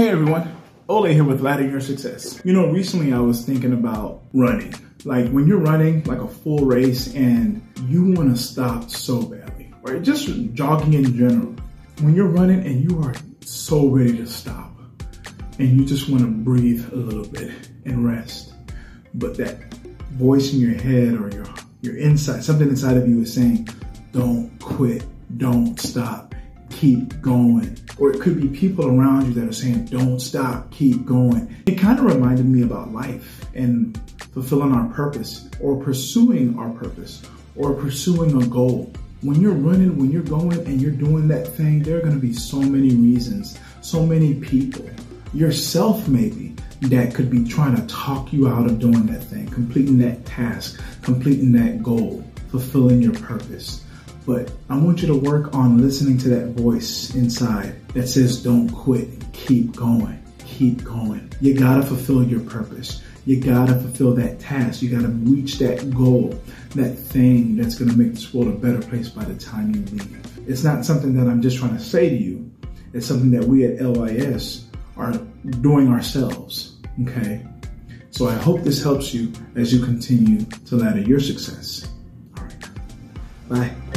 Hey everyone, Ole here with Ladder Your Success. You know, recently I was thinking about running. Like when you're running like a full race and you want to stop so badly, right? Just jogging in general. When you're running and you are so ready to stop and you just want to breathe a little bit and rest, but that voice in your head or your your inside, something inside of you is saying, don't quit, don't stop, keep going. Or it could be people around you that are saying, don't stop, keep going. It kind of reminded me about life and fulfilling our purpose or pursuing our purpose or pursuing a goal. When you're running, when you're going and you're doing that thing, there are going to be so many reasons, so many people, yourself maybe, that could be trying to talk you out of doing that thing, completing that task, completing that goal, fulfilling your purpose. But I want you to work on listening to that voice inside that says, don't quit, keep going, keep going. You gotta fulfill your purpose. You gotta fulfill that task. You gotta reach that goal, that thing that's gonna make this world a better place by the time you leave. It's not something that I'm just trying to say to you. It's something that we at LYS are doing ourselves, okay? So I hope this helps you as you continue to ladder your success. All right. Bye.